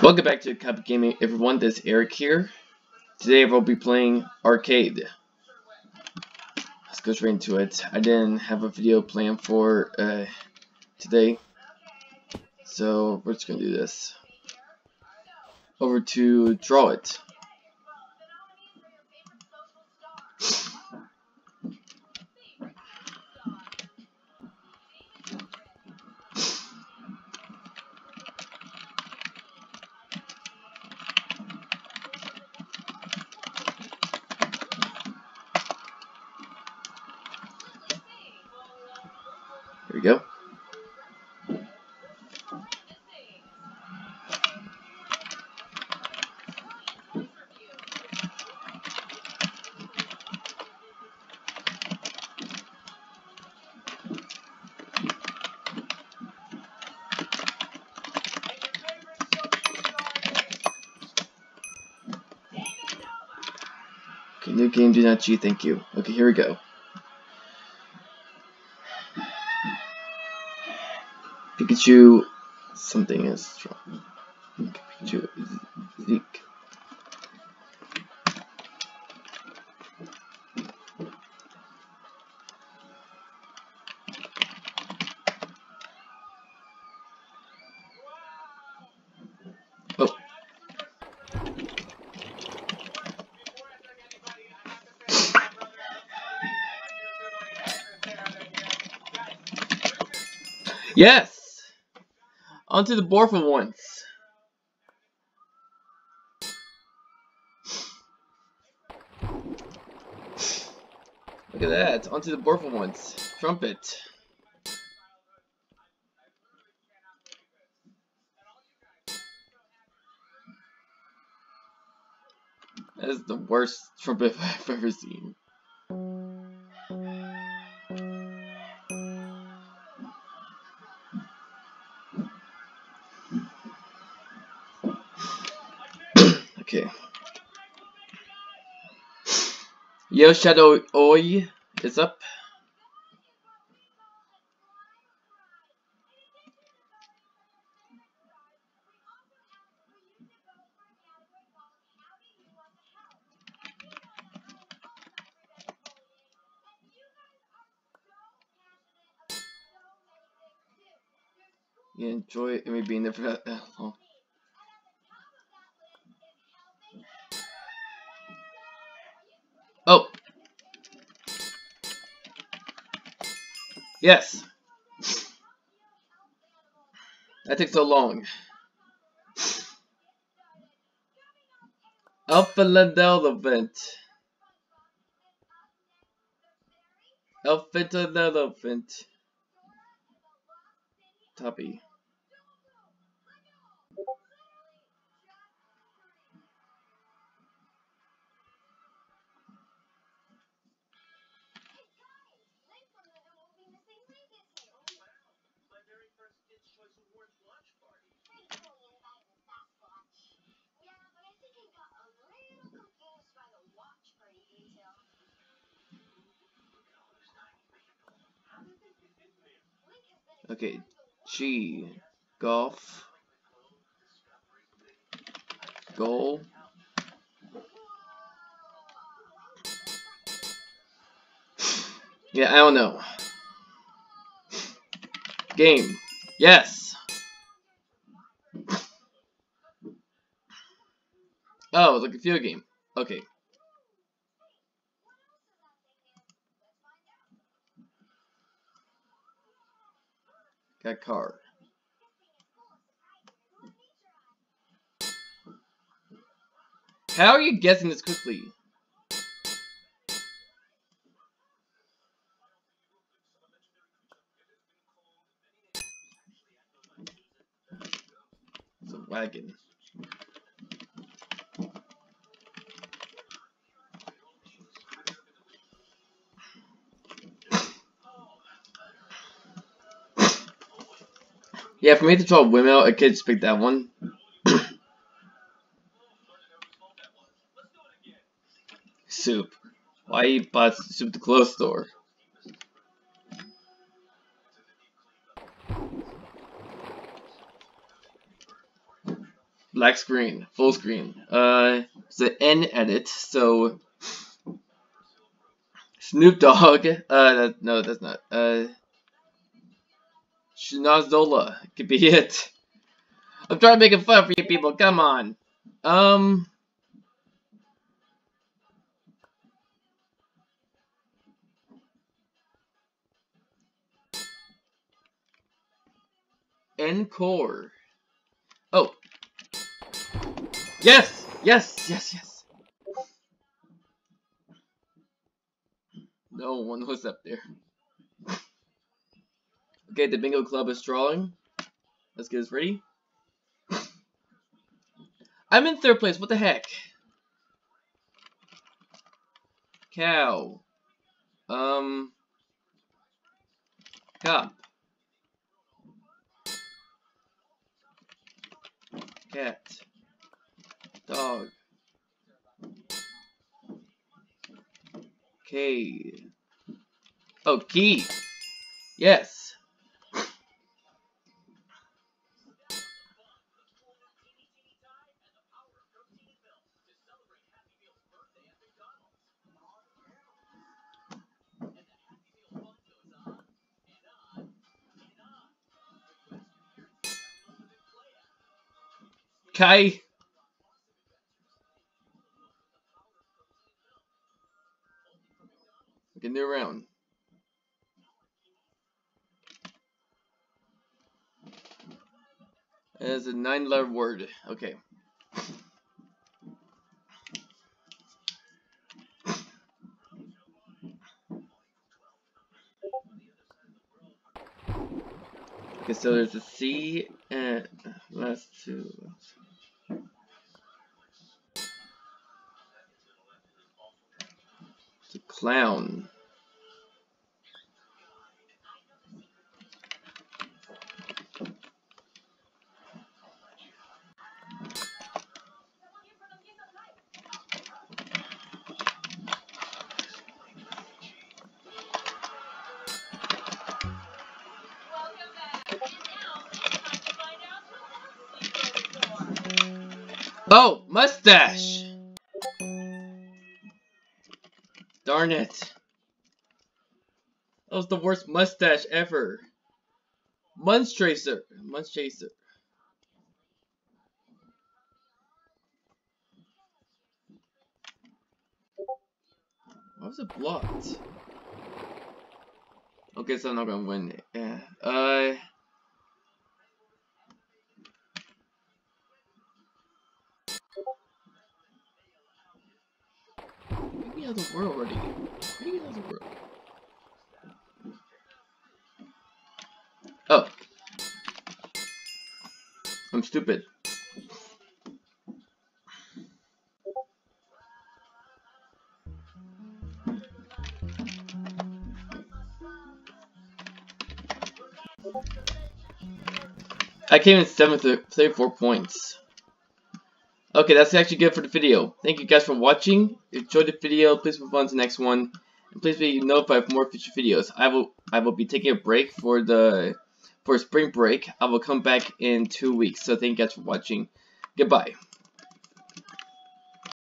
Welcome back to Okapi Gaming, everyone. This is Eric here. Today we'll be playing Arcade. Let's go straight into it. I didn't have a video planned for uh, today, so we're just gonna do this. Over to Draw It. New game, do not cheat, thank you. Okay, here we go. Pikachu something is strong. Pikachu Zeke. Yes! Onto the board for once. Look at that. Onto the board for once. Trumpet. That is the worst trumpet I've ever seen. Okay. Yo Shadow Oi is up. You enjoy me being there uh, oh. Yes. That took so long. Alpha Elephant. Elephant Elephant. Toppy. Okay, G, golf, goal. Yeah, I don't know. Game. Yes. Oh, it's like a field game. Okay. Got card. How are you guessing this quickly? It's a wagon. Yeah, for me to draw a windmill, I could pick that one. soup. Why eat bought soup the clothes store? black screen, full screen. Uh, it's an N edit, so Snoop Dogg. Uh, that, no, that's not. Uh, Schnozola could be it. I'm trying to make it fun for you people. Come on. Um. Encore. Oh. Yes! Yes! Yes, yes! No one was up there. Okay, the bingo club is drawing. Let's get this ready. I'm in third place, what the heck? Cow. Um. Cop. cat, dog, K. Oh, key. Yes. Okay. We can do a round. It's a nine letter word. Okay. Okay, so there's a C and last two. Clown. Oh, mustache! Darn it. That was the worst mustache ever. Munstracer. Munchaser. Why was it blocked? Okay, so I'm not gonna win it. Yeah. Uh. Of the world out of the world. Oh. I'm stupid. I came in seventh, with 34 points. Okay, that's actually good for the video. Thank you guys for watching. If you enjoyed the video, please move on to the next one. And please be notified for more future videos. I will I will be taking a break for the for spring break. I will come back in two weeks. So thank you guys for watching. Goodbye.